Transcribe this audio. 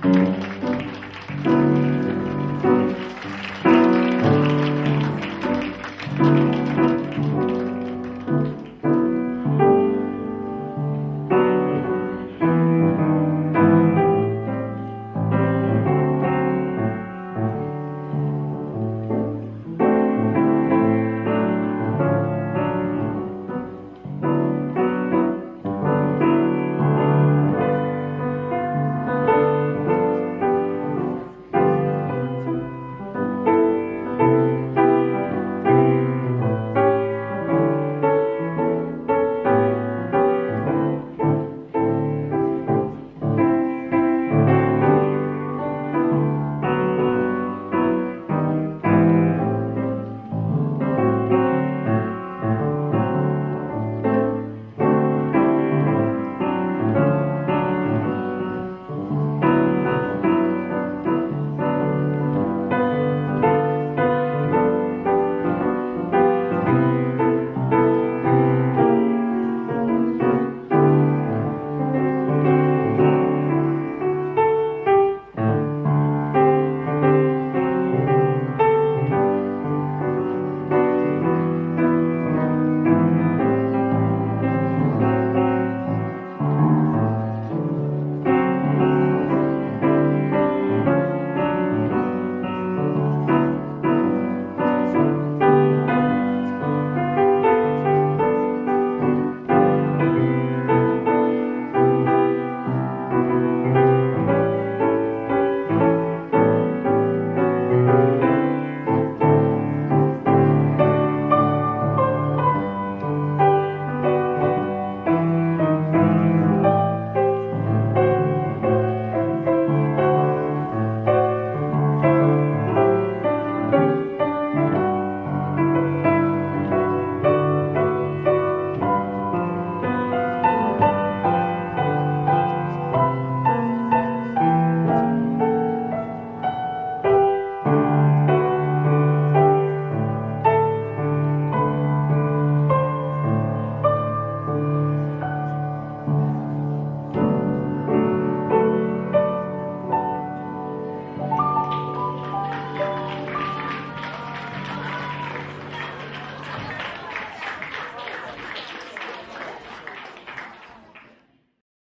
Música